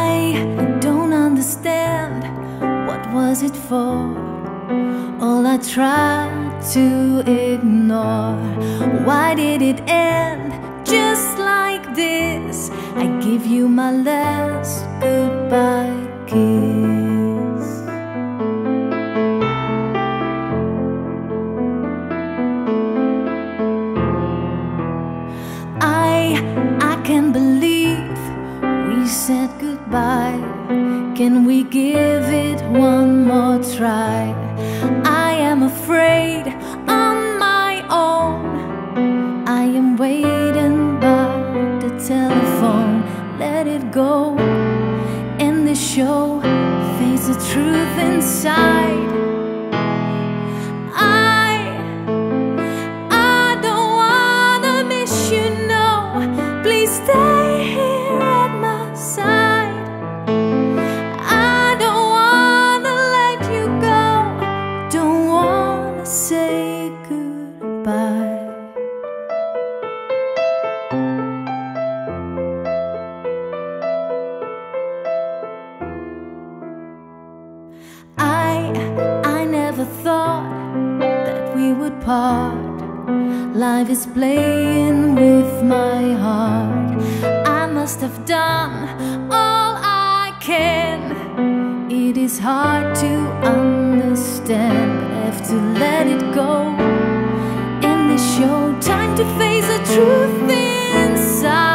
I don't understand what was it for. All I tried to ignore. Why did it end just like this? I give you my last goodbye kiss. I I can believe said goodbye. Can we give it one more try? I am afraid on my own. I am waiting by the telephone. Let it go. In the show, face the truth inside. Life is playing with my heart. I must have done all I can. It is hard to understand, have to let it go. In this show, time to face the truth inside.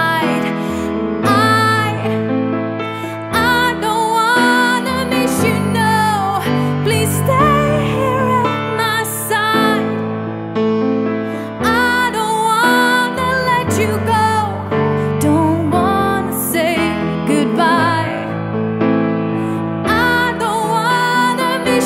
But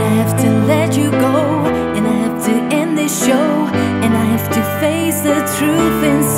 I have to let you go, and I have to end this show, and I have to face the truth inside.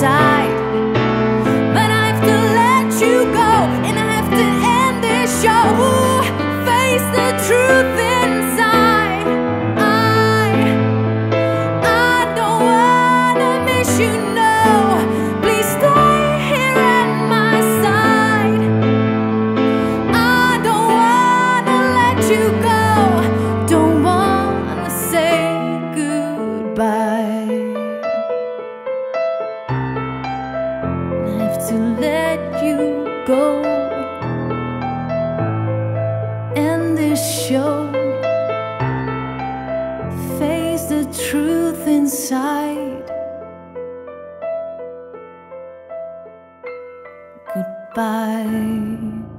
to let you go. End this show Face the truth inside. Goodbye.